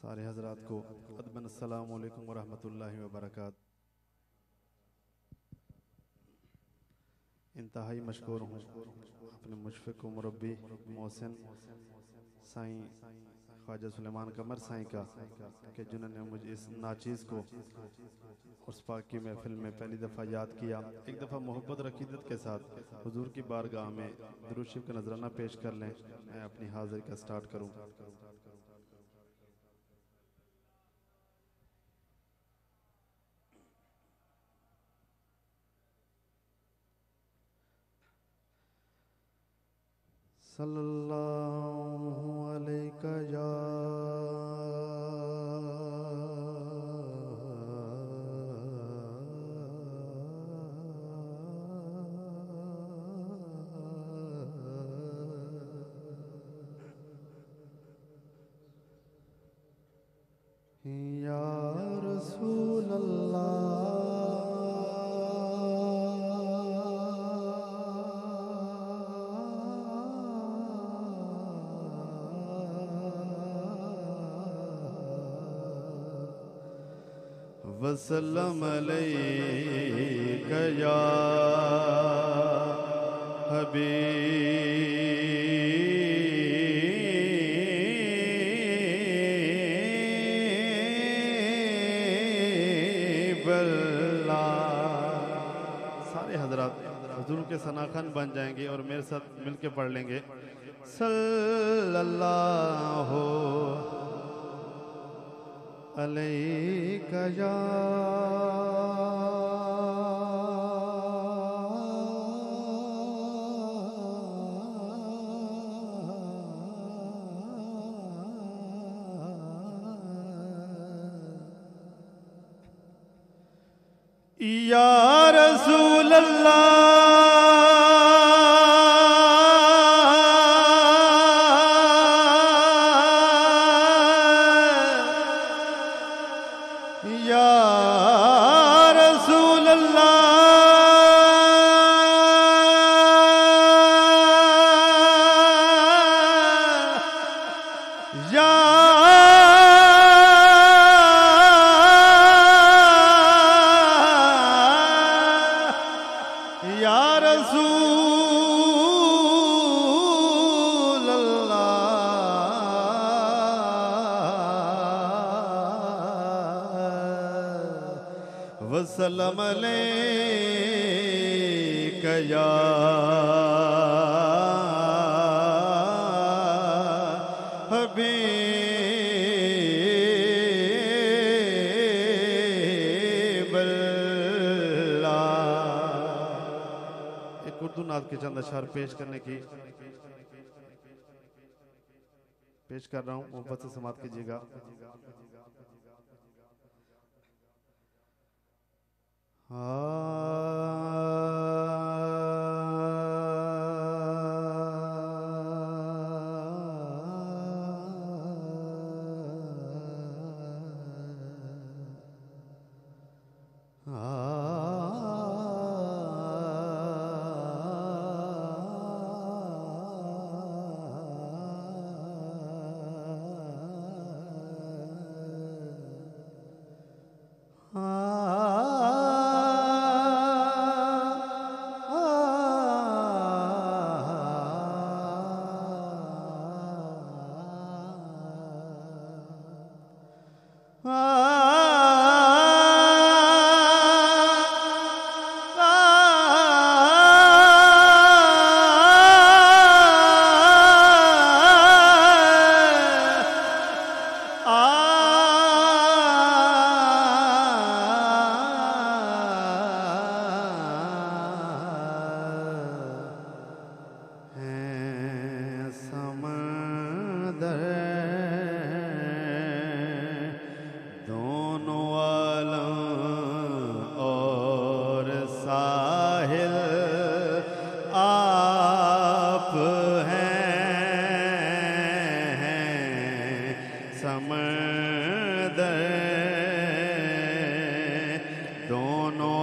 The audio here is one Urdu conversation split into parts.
سارے حضرات کو ادبن السلام علیکم ورحمۃ اللہ وبرکاتہ۔ انتہائی مشکور ہوں اپنے مشفق و مربی محسن سائیں خواجہ سلیمان قمر سائیں کا کہ جنہوں نے مجھے اس ناچیز کو اس پاک کی محفل میں پہلی دفعہ یاد کیا، ایک دفعہ محبت رقیدت کے ساتھ حضور کی بارگاہ میں درود کا نظرانہ پیش کر لیں۔ میں اپنی حاضر کا سٹارٹ کروں۔ صلی وسلم علیک یا حبیب اللہ۔ سارے حضرات، حضور کے سناخن بن جائیں گے اور میرے ساتھ مل کے پڑھ لیں گے۔ صلی اللہ علیک یا یا رسول اللہ وسلم علیک یا حبیب اللہ ایک اردو نعت کے چند اشعار پیش کرنے کی پیش کر رہا ہوں، محبت سے سماعت کیجیے گا۔ ہیں دونوں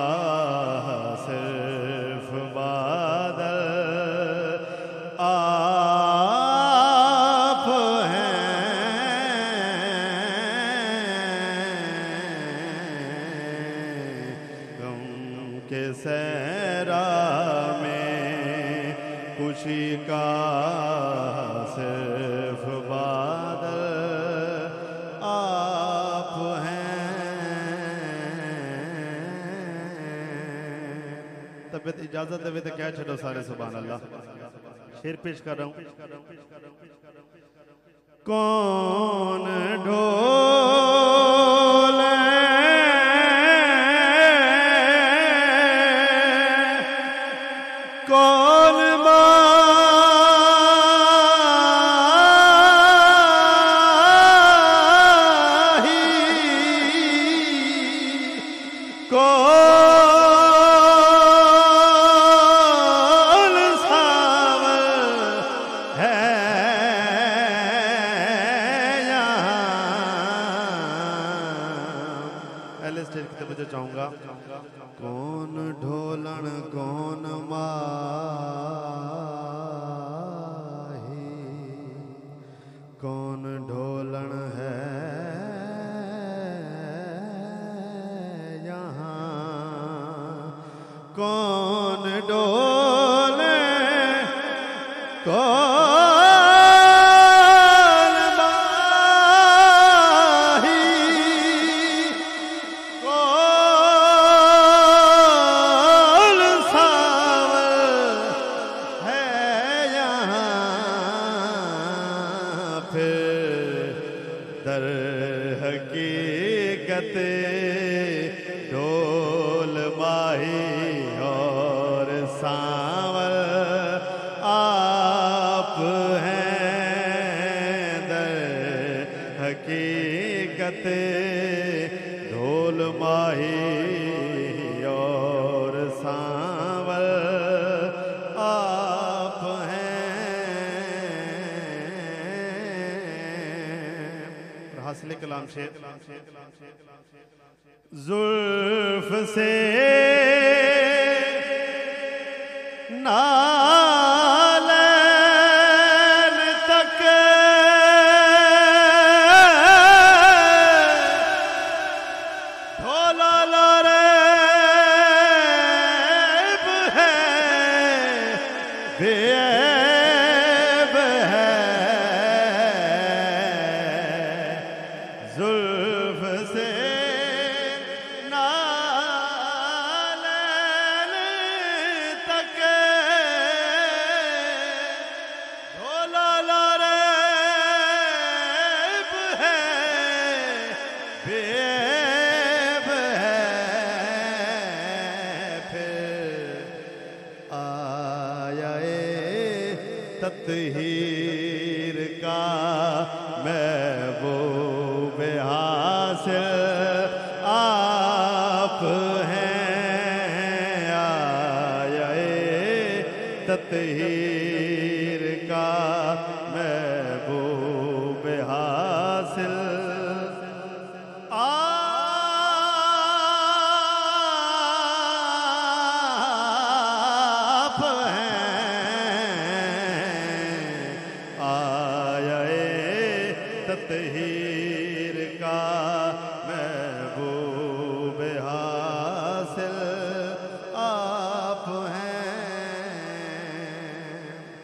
کا صرف اجازت دے تو کہہ چھڑو سارے، سبحان اللہ۔ شیر پیش کر رہا ہوں۔ کون ڈھول چاہوں گا۔ کون ڈھو حقیقت ڈھول ماہی اور سانور آپ ہیں۔ حاصل کلام شیر زلف سے نالین ہی تطہیر کا محبوب حاصل آپ ہیں۔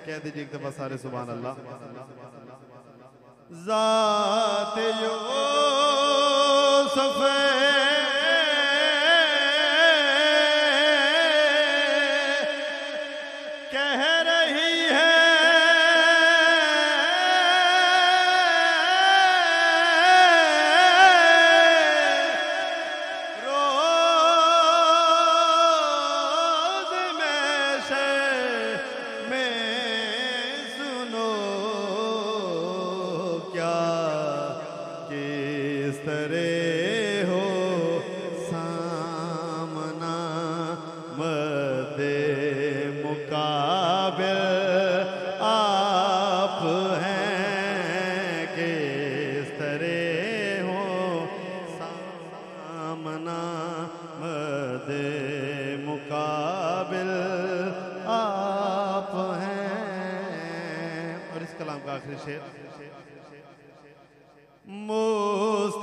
کہہ دیجیے ایک دفعہ سارے سبحان اللہ۔ ذات یوسف کہہ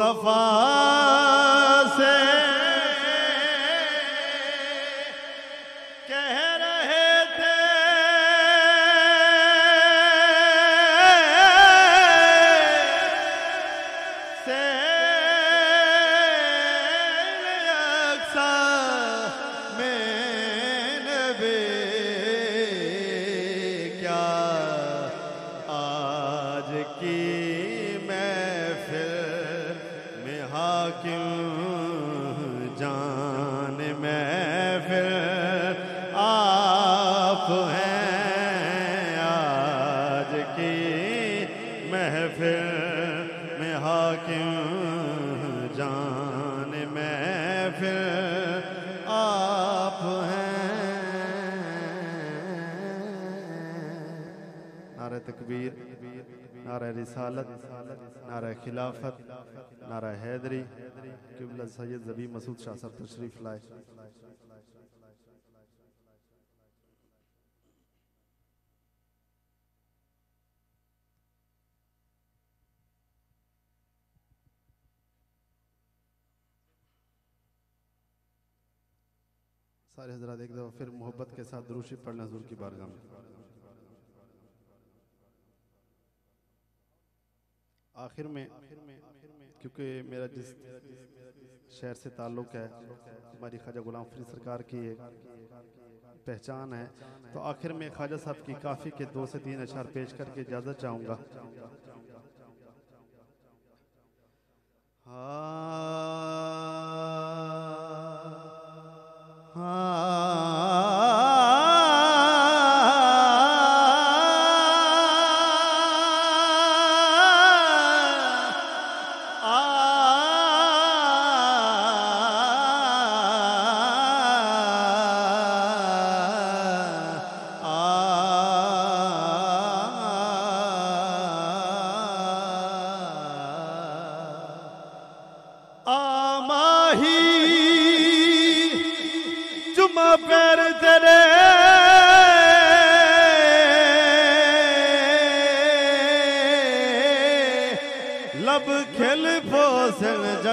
মুস্তফা حاکم جان محفل آپ ہیں۔ نعرہ تکبیر، نعرہ رسالت، نعرہ خلافت، نعرہ حیدری، قبلہ سید زبی مسعود شاہ صاحب تشریف لائے۔ سارے حضرات ایک دفعہ پھر محبت کے ساتھ دروشی پڑھنا حضور کی بارگاہ میں۔ آخر میں، کیونکہ میرا جس شہر سے تعلق ہے، ہماری خواجہ غلام فرید سرکار کی ایک پہچان ہے، تو آخر میں خواجہ صاحب کی کافی کے دو سے تین اشعار پیش کر کے اجازت چاہوں گا۔ آماہی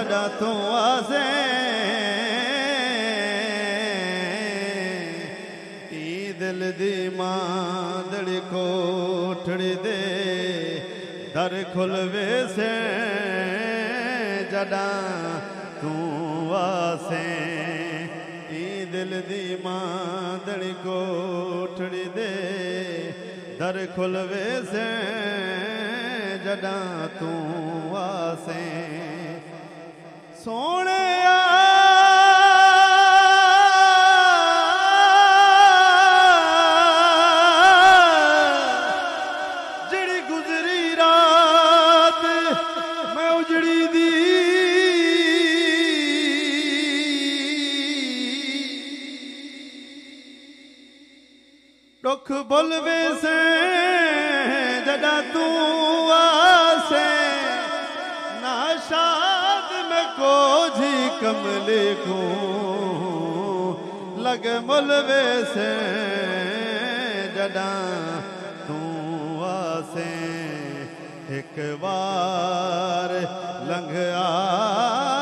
پوسن جڑا تو آسے ای دل دی ماں دڑی کوٹھڑی دے در کھل ویسے جڑا تو آسے ای دل دی ماں دڑی کوٹھڑی دے در کھل ਸੋਹਣਿਆ। ਜਿਹੜੀ ਗੁਜ਼ਰੀ ਰਾਤ ਮੈਂ ਉਜੜੀ ਦੀ। ਦੁੱਖ ਬੁਲਵੇ ਸੇ ਜਦਾ ਤੂੰ کملے کو لگ مل ویسے جڑا تو آسے۔ ایک بار لنگ آ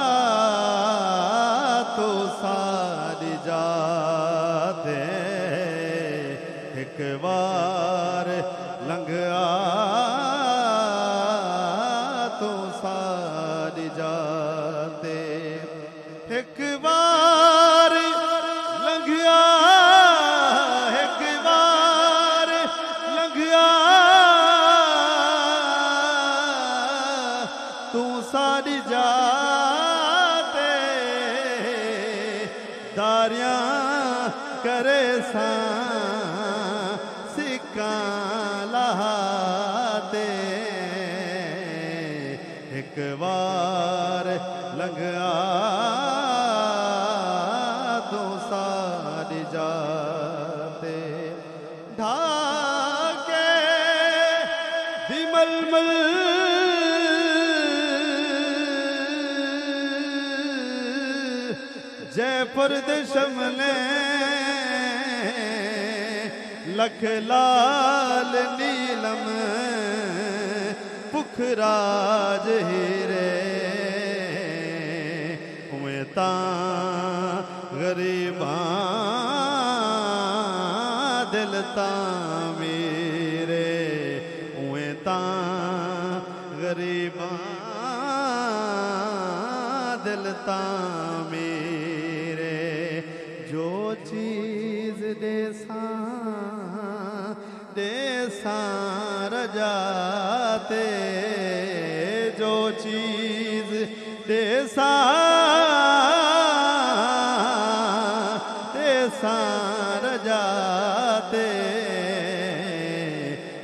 گیا تو سارے جاتے ڈھاکے بھی مل مل جے پرد شملے لکھ لال نیلم پکھراج ہیرے دلتا غریباں دلتا میرے اویں تاں غریباں دلتا میرے۔ جو چیز دے ساں، دے جو چیز دے سار جاتے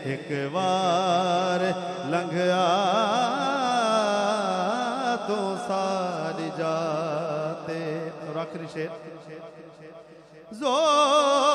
ایک بار لنگھا تو سار جاتے۔ اور آخری شیر زور